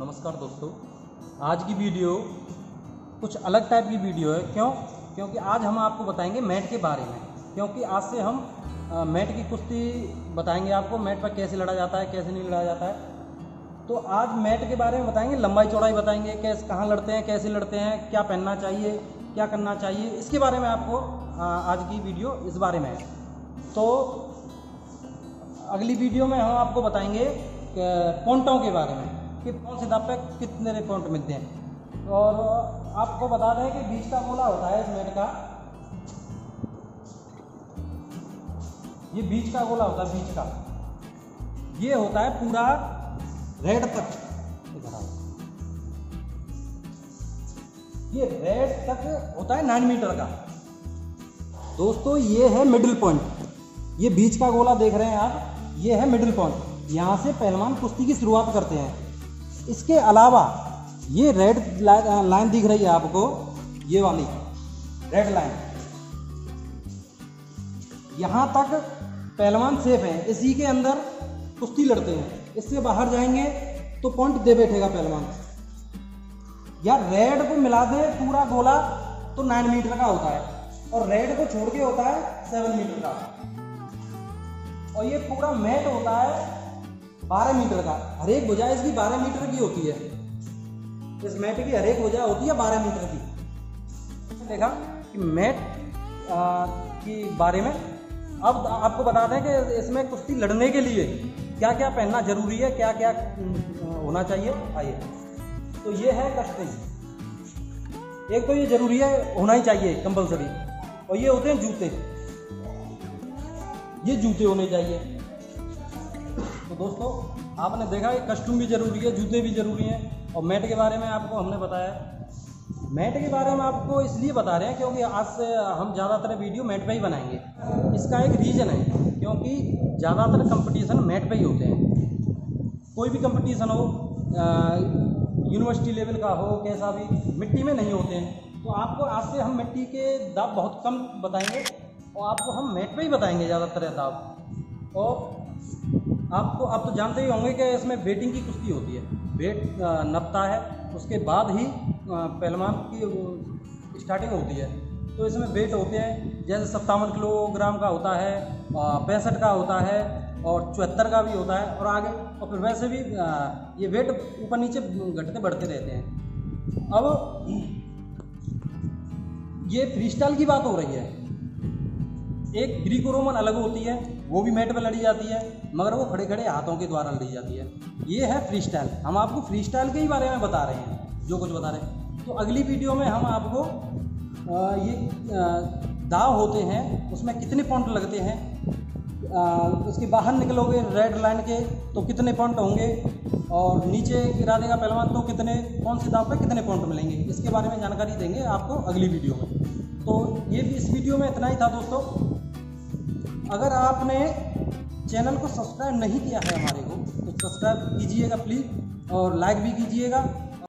नमस्कार दोस्तों। आज की वीडियो कुछ अलग टाइप की वीडियो है। क्यों? क्योंकि आज हम आपको बताएँगे मैट के बारे में। क्योंकि आज से हम अ, मैट की कुश्ती बताएँगे आपको मैट पर कैसे लड़ा जाता है कैसे नहीं लड़ा जाता है। तो आज मैट के बारे में बताएँगे लंबाई चौड़ाई बताएँगे कैसे कहाँ लड़ते हैं कैसे लड़ते हैं क्या पहनना चाहिए क्या करना चाहिए इसके बारे में आपको अ, आज की वीडियो इस बारे में है। तो अगली वीडियो में हम आपको बताएँगे पोंटों के बारे में। कि कौन से दाव पे कितने पॉइंट मिलते हैं। और आपको बता दें कि बीच का गोला होता है इस मैट का। ये बीच का गोला होता है, बीच का। ये होता है पूरा रेड तक। ये रेड तक होता है नाइन मीटर का। दोस्तों, ये है मिडिल पॉइंट ये बीच का गोला देख रहे हैं आप, ये है मिडिल पॉइंट यहाँ से पहलवान कुश्ती की शुरुआत करते हैं। इसके अलावा ये रेड लाइन दिख रही है आपको, ये वाली रेड लाइन यहाँ तक पहलवान सेफ़ है, इसी के अंदर कुश्ती लड़ते हैं। इससे बाहर जाएँगे तो पॉइंट दे बैठेगा पहलवान। या रेड को मिला दे पूरा गोला तो नाइन मीटर का होता है और रेड को छोड़ के होता है सेवन मीटर का। और ये पूरा मैट होता है बारह मीटर का। हर एक भुजा इसकी बारह मीटर की होती है। इस मैट की हर एक भुजा होती है बारह मीटर की। देखा कि मैट की बारे में। अब आपको बता दें कि इसमें कुश्ती लड़ने के लिए क्या क्या पहनना ज़रूरी है क्या क्या होना चाहिए। आइए। तो ये है कस्टिंग एक तो ये ज़रूरी है, होना ही चाहिए, कंपलसरी। और ये होते हैं जूते। ये जूते होने चाहिए। तो दोस्तों, आपने देखा कि कस्ट्यूम भी ज़रूरी है, जूते भी ज़रूरी हैं। और मैट के बारे में आपको हमने बताया। मैट के बारे में आपको इसलिए बता रहे हैं क्योंकि आज से हम ज़्यादातर वीडियो मैट पे ही बनाएँगे। इसका एक रीज़न है, क्योंकि ज़्यादातर कंपटीशन मैट पे ही होते हैं। कोई भी कंपटीशन हो यूनिवर्सिटी लेवल का हो, कैसा भी, मिट्टी में नहीं होते हैं। तो आपको आज से हम मिट्टी के दाव बहुत कम बताएँगे और आपको हम मैट पे ही बताएँगे ज़्यादातर दाव और आपको, आप तो जानते ही होंगे कि इसमें वेटिंग की कुश्ती होती है। वेट नपता है, उसके बाद ही पहलवान की स्टार्टिंग होती है। तो इसमें वेट होते हैं, जैसे सत्तावन किलोग्राम का होता है पैंसठ का होता है, और चौहत्तर का भी होता है, और आगे, और फिर वैसे भी ये वेट ऊपर नीचे घटते बढ़ते रहते हैं। अब, ये फ्री स्टाइल की बात हो रही है। एक ग्रीको रोमन अलग होती है वो भी मैट पर लड़ी जाती है मगर वो खड़े खड़े हाथों के द्वारा लड़ी जाती है। ये है फ्री स्टाइल हम आपको फ्री स्टाइल के ही बारे में बता रहे हैं जो कुछ बता रहे हैं। तो अगली वीडियो में हम आपको आ, ये दाव होते हैं उसमें कितने पॉइंट लगते हैं आ, उसके बाहर निकलोगे रेड लाइन के तो कितने पॉइंट होंगे और नीचे गिरा देगा पहलवान तो कितने कौन से दाव पे कितने पॉइंट मिलेंगे इसके बारे में जानकारी देंगे आपको अगली वीडियो में। तो ये इस वीडियो में इतना ही था दोस्तों। अगर आपने चैनल को सब्सक्राइब नहीं किया है हमारे को तो सब्सक्राइब कीजिएगा प्लीज़ और लाइक भी कीजिएगा।